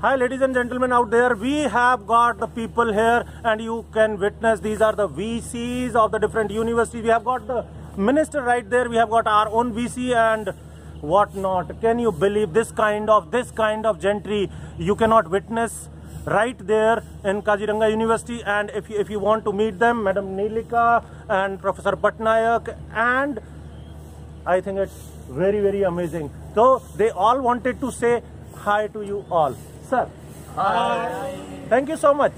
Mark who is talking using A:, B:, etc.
A: Hi, ladies and gentlemen out there. We have got the people here, and you can witness these are the VCs of the different universities. We have got the minister right there. We have got our own VC and whatnot. Can you believe this kind of this kind of gentry you cannot witness right there in Kaziranga University? And if you, if you want to meet them, Madam Nilika and Professor Patnaik and I think it's very, very amazing. So they all wanted to say hi to you all. Sir. Hi. Thank you so much.